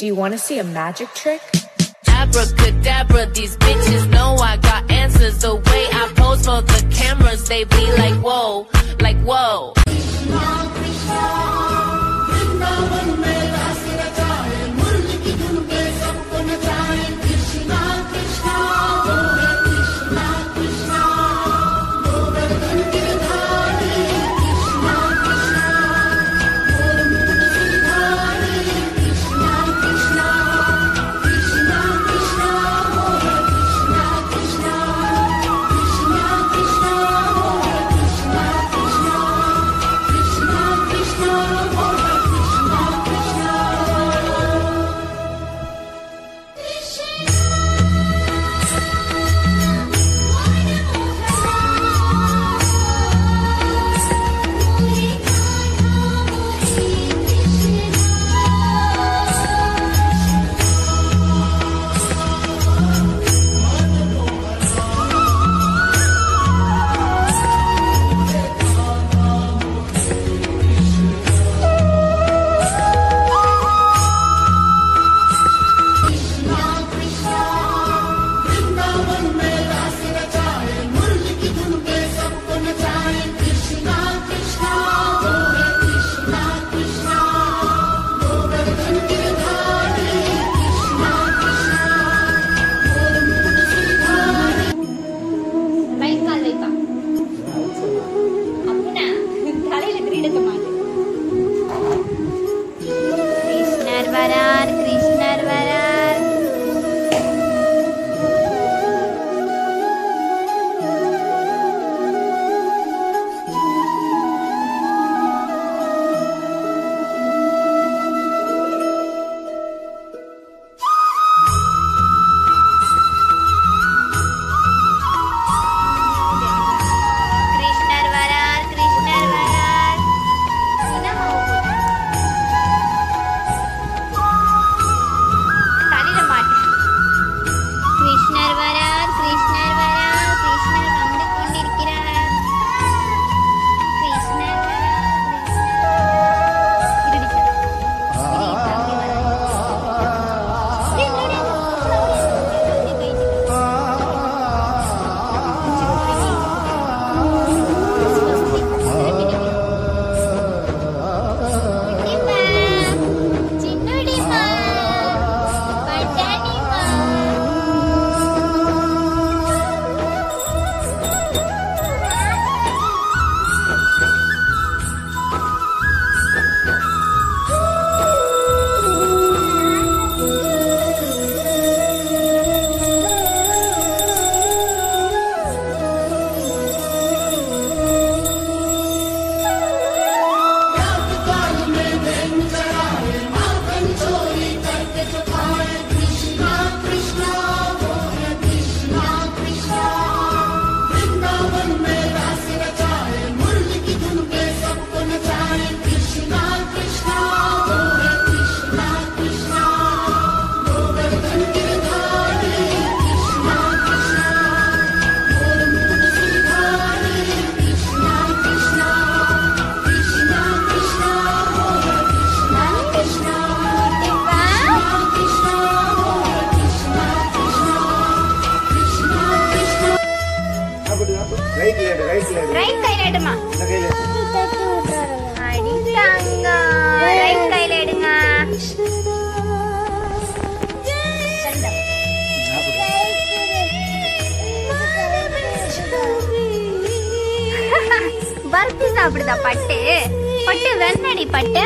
Do you want to see a magic trick? Abracadabra, these bitches know I got answers. The way I pose for the cameras, they be like, whoa, like, whoa. சாப்பிடுதா பட்டு. பட்டு வெண்ணடி பட்டு.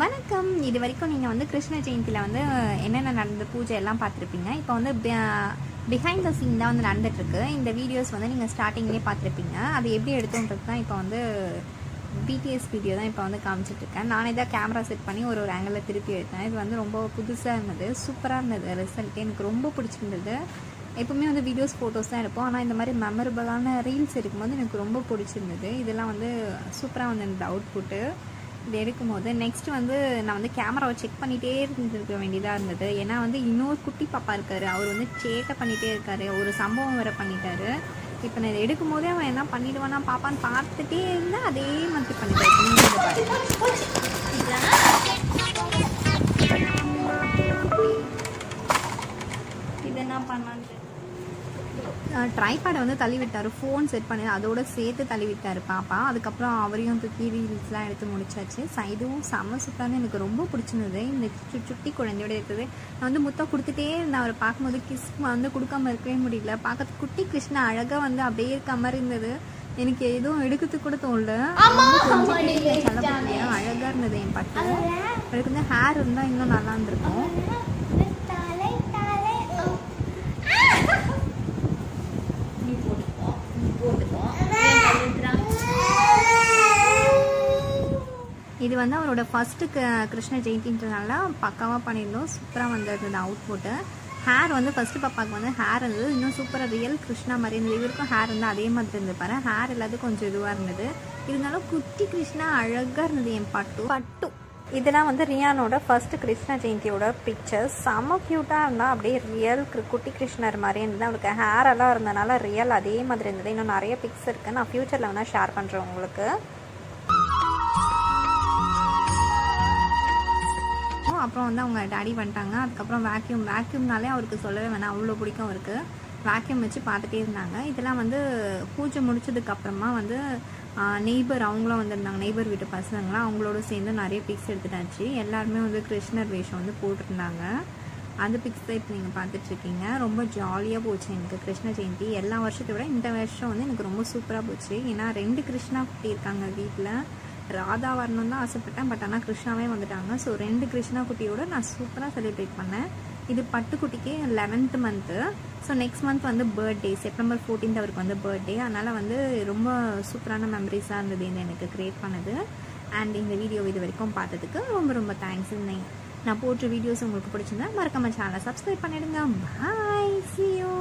வணக்கம். இது வரைக்கும் நீங்கள் வந்து கிருஷ்ண ஜெயந்தியில் வந்து என்னென்ன நடந்த பூஜை எல்லாம் பார்த்துருப்பீங்க? இப்போ வந்து பிஹைண்ட் த சீன் தான் வந்து நடந்துட்டுருக்கு. இந்த வீடியோஸ் வந்து நீங்கள் ஸ்டார்டிங்லேயே பார்த்துருப்பீங்க. அது எப்படி எடுத்தோன்றது தான் இப்போ வந்து பிடிஎஸ் வீடியோ தான் இப்போ வந்து காமிச்சிட்ருக்கேன் நானே தான் கேமரா செட் பண்ணி ஒரு ஒரு ஆங்கிளில் திருப்பி எடுத்தேன். இது வந்து ரொம்ப புதுசாக இருந்தது. சூப்பராக இருந்தது ரிசல்ட் எனக்கு ரொம்ப பிடிச்சிருந்தது. எப்பவுமே வந்து வீடியோஸ் ஃபோட்டோஸ் தான் எடுப்போம். ஆனால் இந்த மாதிரி மெமரபுளான ரீல்ஸ் எடுக்கும்போது எனக்கு ரொம்ப பிடிச்சிருந்தது. இதெல்லாம் வந்து சூப்பராக வந்து அவுட் புட்டு இது எடுக்கும்போது நெக்ஸ்ட் வந்து நான் வந்து கேமராவை செக் பண்ணிகிட்டே இருந்திருக்க வேண்டியதாக இருந்தது. ஏன்னா வந்து இன்னொரு குட்டி பாப்பா இருக்காரு. அவர் வந்து சேட்டை பண்ணிகிட்டே இருக்காரு. ஒரு சம்பவம் வேறு பண்ணிட்டாரு. இப்போ நான் இதை எடுக்கும் போதே அவன் என்ன பண்ணிடுவானா பாப்பான்னு பார்த்துட்டே இருந்தால் அதே மாதிரி பண்ணிட்டாரு இதை நான் என்ன பண்ணான்னு ட்ரைபேடை வந்து தள்ளி விட்டார் ஃபோன் செட் பண்ணி அதோட சேர்த்து தள்ளி விட்டார் பாப்பா. அதுக்கப்புறம் அவரையும் தூக்கி ரீல்ஸ்லாம் எடுத்து முடிச்சாச்சு. இதுவும் செம்ம சூப்பரான எனக்கு ரொம்ப பிடிச்சிருந்தது. இந்த சுட்டி குழந்தையோட இருக்குது நான் வந்து முத்தம் கொடுத்துட்டே இருந்தேன். அவரை பார்க்கும்போது கிஸ் வந்து கொடுக்காம இருக்கவே முடியல. பார்க்கறது குட்டி கிருஷ்ணா அழகாக வந்து அப்படியே இருக்க மாதிரி இருந்தது. எனக்கு எதுவும் எடுக்கிறதுக்கு கூட தோணல. அழகாக இருந்தது என் பட்டு. அவருக்கு வந்து ஹேர் இருந்தால் இன்னும் நல்லா இருந்திருக்கும். இது வந்து அவரோட க கிருஷ்ண ஜெயந்தின்றதுனால பக்காவாக பண்ணியிருந்தோம். சூப்பராக வந்தது இந்த அவுட்புட்டு ஹேர் வந்து ஃபஸ்ட்டு பாப்பாவுக்கு வந்து ஹேர் இருந்தது. இன்னும் சூப்பராக ரியல் கிருஷ்ணா மாதிரி இருந்தது. இவருக்கும் ஹேர் வந்து அதே மாதிரி இருந்தது. பாரு ஹேர் இல்லாத கொஞ்சம் இதுவாக இருந்தது. இருந்தாலும் குட்டி கிருஷ்ணா அழகாக இருந்தது என் பட்டு. பட்டு. இதெல்லாம் வந்து ரியானோட ஃபர்ஸ்ட் கிருஷ்ண ஜெயந்தியோட பிக்சர்ஸ் செம்ம க்யூட்டாக இருந்தால் அப்படியே ரியல் குட்டி கிருஷ்ணர் மாதிரி இருந்தது. அவளுக்கு ஹேர் எல்லாம் இருந்தனால ரியல் அதே மாதிரி இருந்தது. இன்னும் நிறைய பிக்ஸ் இருக்குது நான் ஃப்யூச்சரில் வேணால் ஷேர் பண்ணுறேன் உங்களுக்கு. அப்புறம் வந்து அவங்க டேடி பண்ணிட்டாங்க அதுக்கப்புறம் வேக்யூம் வேக்யூம்னாலே அவருக்கு சொல்லவே வேணாம். அவ்வளோ பிடிக்கும் அவருக்கு. வேக்யூம் வச்சு பார்த்துட்டே இருந்தாங்க. இதெல்லாம் வந்து பூஜை முடிச்சதுக்கப்புறமா வந்து நெய்பர் அவங்களும் வந்திருந்தாங்க. நெய்பர் வீட்டு பசங்களாம் அவங்களோட சேர்ந்து நிறைய பிக்ஸ் எடுத்துட்டாச்சு. எல்லாருமே வந்து கிருஷ்ணர் வேஷம் வந்து போட்டிருந்தாங்க. அந்த பிக்ஸ் தான் இப்போ நீங்கள் பார்த்துட்ருக்கீங்க. ரொம்ப ஜாலியாக போச்சு எனக்கு கிருஷ்ண ஜெயந்தி. எல்லா வருஷத்தை விட இந்த வருஷம் வந்து எனக்கு ரொம்ப சூப்பராக போச்சு. ஏன்னா ரெண்டு கிருஷ்ணா குட்டி இருக்காங்க வீட்டில் ராதா வரணும்னு தான் ஆசைப்பட்டேன் பட் ஆனால் கிருஷ்ணாவே வந்துட்டாங்க. ஸோ ரெண்டு கிருஷ்ணா குட்டியோட நான் சூப்பராக செலிப்ரேட் பண்ணேன். இது பட்டுக்குட்டிக்கு eleventh month so next month வந்து பர்த்டே செப்டம்பர் 14th அவருக்கு வந்து பர்த்டே அதனால் வந்து ரொம்ப சூப்பரான மெமரிஸாக இருந்தது இந்த எனக்கு க்ரியேட் பண்ணது. அண்ட் இந்த வீடியோ இது வரைக்கும் பார்த்ததுக்கு ரொம்ப ரொம்ப தேங்க்ஸ் நான் போட்ட வீடியோஸ் உங்களுக்கு பிடிச்சிருந்தா மறக்காம சேனலை சப்ஸ்கிரைப் பண்ணிடுங்க. பாய் சியூ